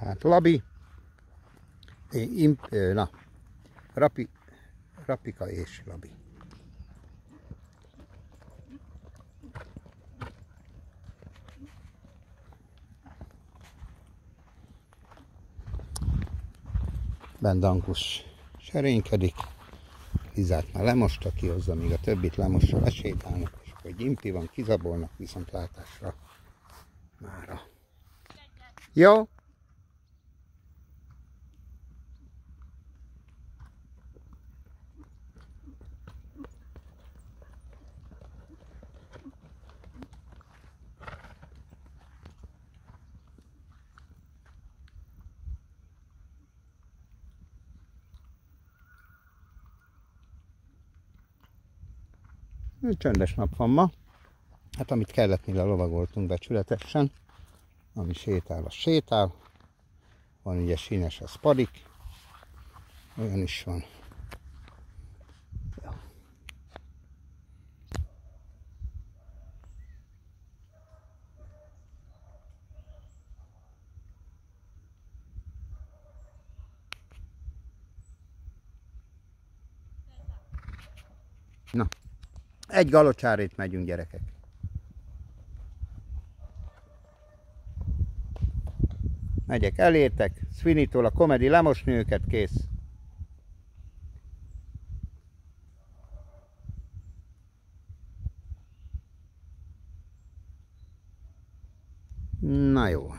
Hát Labi, imp, na, Rapi, Rapika és Labi. Bendankus serénykedik. Lizát már lemosta, kihozza, míg a többit lemossa, lesétálnak, és akkor egy impi van, kizabolnak viszontlátásra mára. Jó? Csöndes nap van ma. Hát amit kellett, mire lovagoltunk becsületesen. Ami sétál, az sétál. Van ugye sínes, az padik. Olyan is van. Na, egy galocsárét megyünk gyerekek. Megyek elértek, Swinitól a komedi lemosni őket, kész. Na jó.